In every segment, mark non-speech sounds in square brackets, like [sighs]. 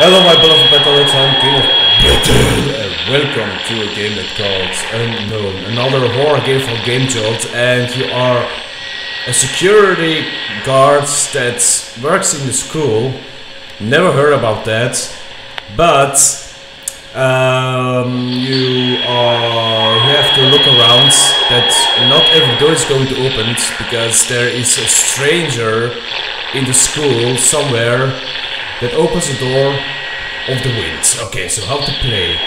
Hello my beloved Metalheads, I'm King of Metal and welcome to a game that calls Unknown. Another horror game for Game Jolt and you are a security guard that works in the school. Never heard about that. But um, you are you have to look around that not every door is going to open because there is a stranger in the school somewhere that opens the door of the winds. Okay, so how to play.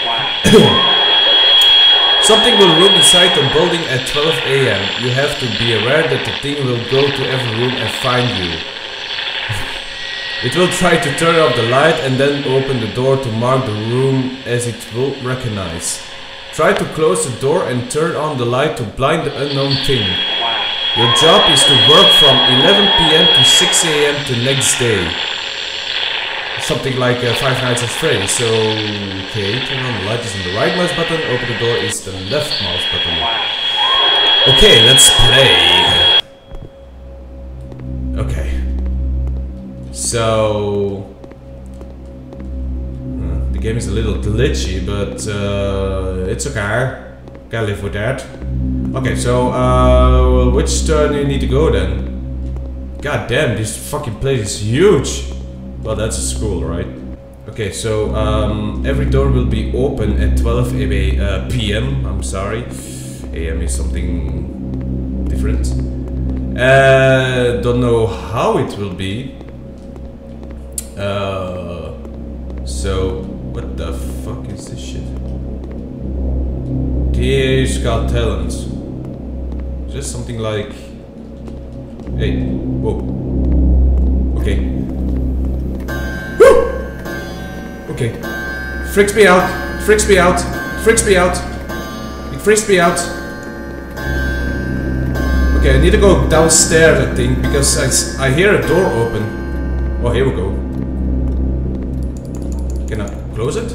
[clears throat] Something will roam inside the building at 12 am. You have to be aware that the thing will go to every room and find you. [laughs] it will try to turn off the light and then open the door to mark the room as it will recognize. Try to close the door and turn on the light to blind the unknown thing. Your job is to work from 11 pm to 6 am the next day something like uh, Five Nights at Freddy's. So, okay, turn on the light is the right mouse button, open the door is the left mouse button. Okay, let's play. Okay. So... hmm, The game is a little glitchy, but uh, it's okay. Can live with that. Okay, so uh, which turn do you need to go then? God damn, this fucking place is huge. Well, that's a school, right? Okay, so um, every door will be open at 12 a, uh, p.m. I'm sorry, a.m. is something different. Uh, don't know how it will be. Uh, so what the fuck is this shit? Teenage Got talents. Just something like. Hey, whoa. Okay. Freaks me out. Freaks me out. Freaks me out. It freaks me out. Okay, I need to go downstairs, I think, because I, I hear a door open. Oh, here we go. Can I close it?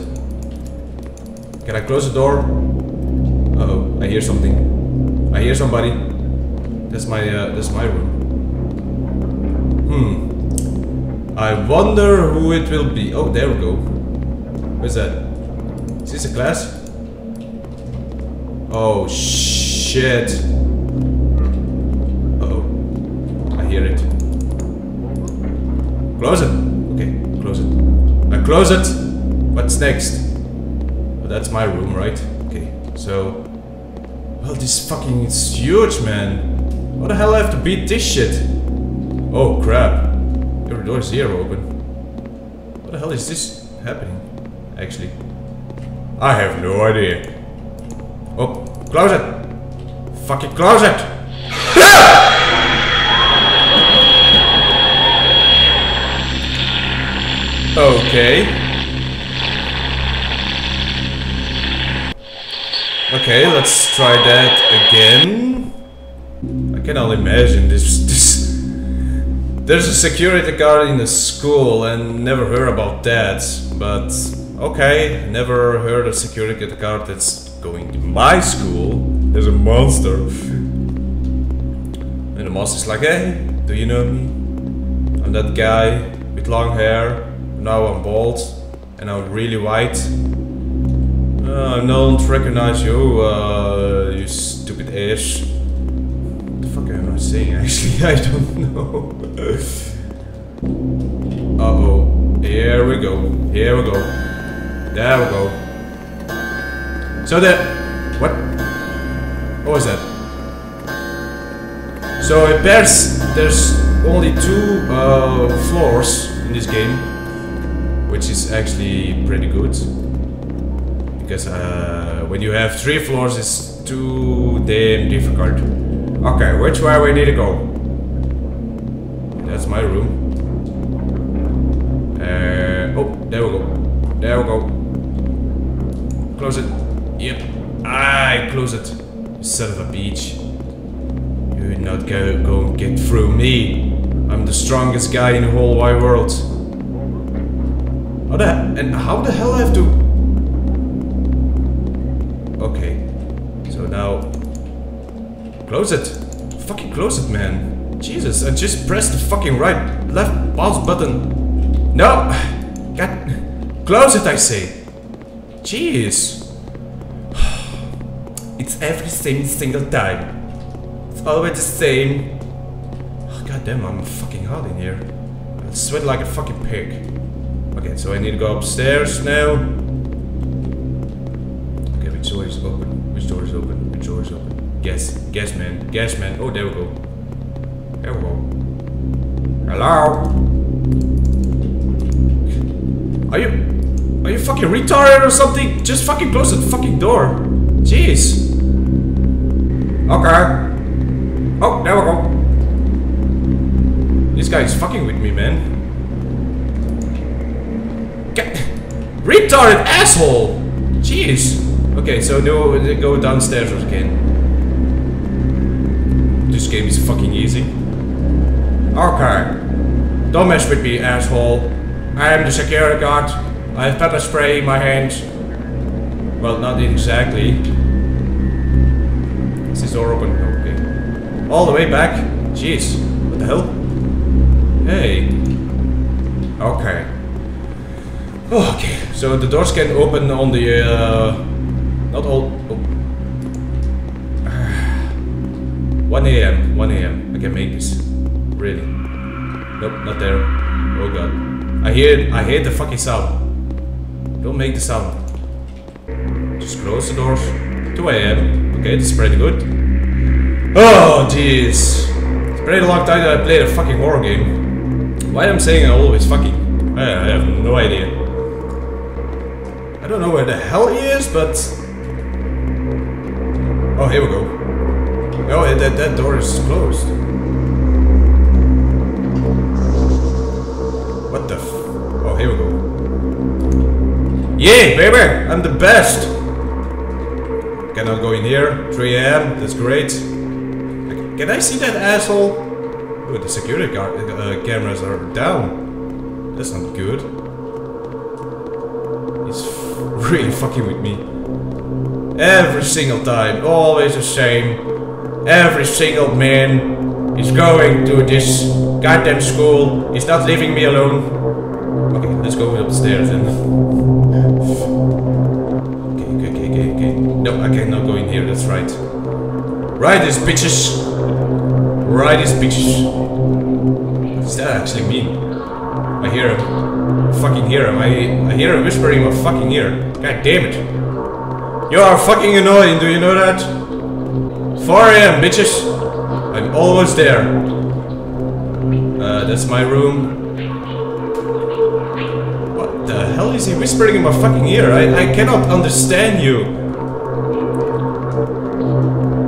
Can I close the door? Uh oh, I hear something. I hear somebody. That's my uh, that's my room. Hmm. I wonder who it will be. Oh, there we go. Where's that? Is this a class? Oh shit. Uh oh. I hear it. Close it. Okay, close it. I close it. What's next? Oh, that's my room, right? Okay, so. Well, this fucking is huge, man. What the hell I have to beat this shit? Oh crap. Every door is here open. What the hell is this happening? Actually. I have no idea. Oh, close it! Fucking close it! [laughs] okay. Okay, let's try that again. I can only imagine this this there's a security guard in the school and never heard about that, but okay, never heard of security guard that's going to my school. There's a monster. And the monster's like, hey, do you know me? I'm that guy with long hair. Now I'm bald and I'm really white. Uh, I don't recognize you, uh, you stupid ass. What the fuck am I saying [laughs] actually? I don't know. [laughs] uh oh. Here we go. Here we go. There we go. So the... What? What was that? So it bears... There's only two uh, floors in this game. Which is actually pretty good. Because uh, when you have three floors it's too damn difficult. Okay, which way we need to go? That's my room. Uh, oh, there we go. There we go. Close it. Yep. I close it. You son of a beach. You're not gonna go and get through me. I'm the strongest guy in the whole wide world. How the and how the hell I have to? Okay. So now, close it. Fucking close it, man. Jesus, I just pressed the fucking right, left mouse button. No, God, Close it, I say. Jeez. [sighs] It's every same single time. It's always the same. Oh, God damn, I'm fucking hot in here. I sweat like a fucking pig. Okay, so I need to go upstairs now. Okay, which door is open? Which door is open? Which door is open? Guess, guess man, guess man. Oh, there we go. There we go. Hello? Are you... Are you fucking retarded or something? Just fucking close the fucking door. Jeez. Okay. Oh, there we go. This guy is fucking with me, man. Get [laughs] retarded asshole! Jeez. Okay, so no, go downstairs again. This game is fucking easy. Okay. Don't mess with me, asshole. I am the security guard. I have pepper spray in my hand. Well, not exactly. Is this door open? Okay. All the way back? Jeez. What the hell? Hey. Okay. Okay. So the doors can open on the, uh... Not all... Oh. [sighs] 1 a.m. 1 a.m. I can make this. Really. Nope, not there. Oh god. I hear. I hear the fucking sound. Don't make the sound. Just close the doors. 2 a.m. Okay, that's pretty good. Oh, jeez. It's pretty long time that I played a fucking horror game. Why I'm saying I always fucking... I, I have no idea. I don't know where the hell he is, but... Oh, here we go. Oh, that, that door is closed. What the f... Oh, here we go. Yeah, baby! I'm the best! Cannot go in here. 3 a.m. That's great. Can I see that asshole? Oh, the security guard, uh, cameras are down. That's not good. He's [laughs] really fucking with me. Every single time. Always the same. Every single man is going to this goddamn school. He's not leaving me alone. Okay, let's go upstairs then. Okay, okay, okay, okay, okay. No, I cannot go in here, that's right. Right, these bitches. Right, these bitches. What does that actually mean? I hear him. I fucking hear him. I, I hear him whispering in my fucking ear. God damn it. You are fucking annoying, do you know that? 4 a.m., bitches. I'm always there. Uh, that's my room. Hell is he whispering in my fucking ear? I, I cannot understand you.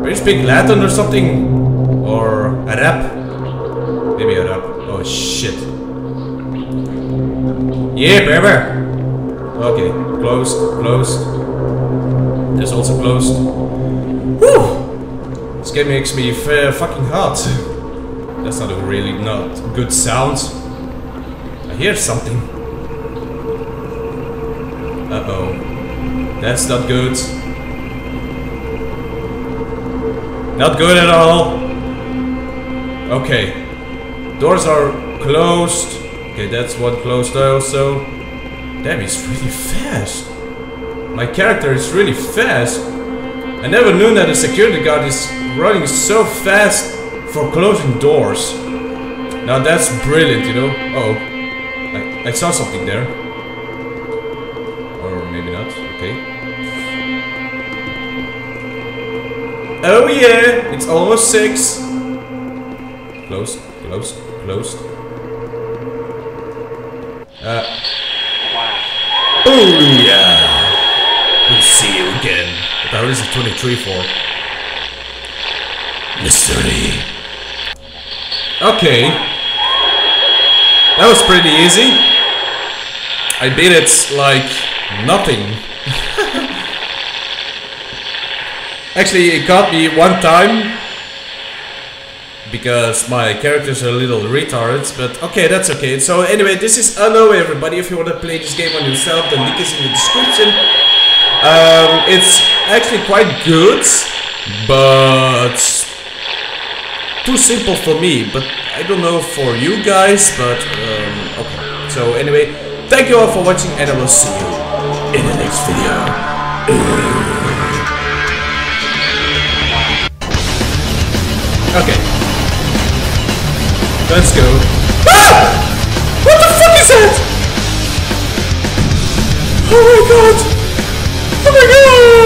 Are you speaking Latin or something? Or Arab? Maybe Arab. Oh shit. Yeah, baby! Okay, closed, closed. That's also closed. Whew! This game makes me feel uh, fucking hot. That's not a really not good sound. I hear something. Uh-oh. That's not good. Not good at all. Okay. Doors are closed. Okay, that's one closed also. Damn, he's really fast. My character is really fast. I never knew that a security guard is running so fast for closing doors. Now that's brilliant, you know? oh. I, I saw something there. Oh yeah, it's almost six. Close, closed, closed. Uh. Oh yeah. We'll see you again. Hell is 23 for? Mystery. Okay. That was pretty easy. I beat it like nothing. [laughs] Actually, it got me one time because my characters are a little retarded, but okay, that's okay. So anyway, this is Unknown, everybody. If you want to play this game on yourself, the link is in the description. Um, it's actually quite good, but too simple for me. But I don't know for you guys, but um, okay. So anyway, Thank you all for watching and I will see you in the next video. Let's go. Ah! What the fuck is that? Oh my god! Oh my god!